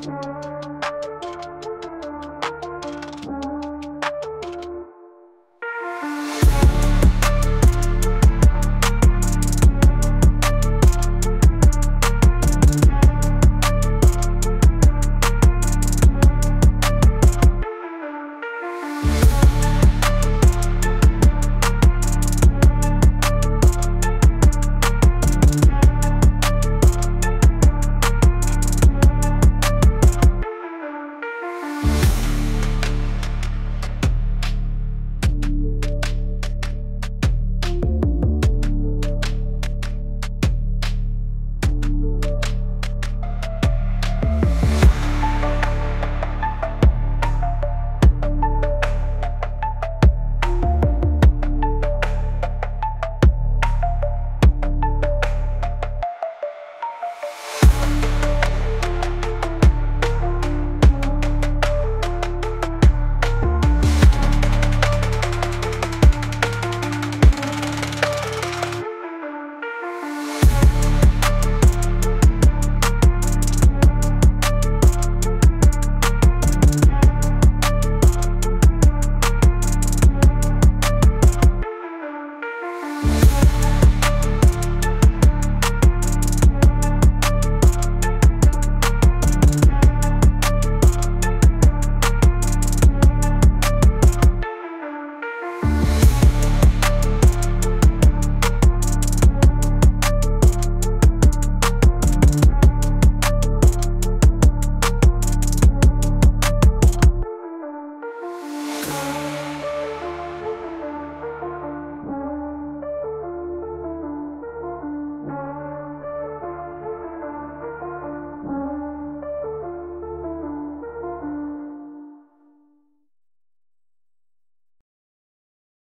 Música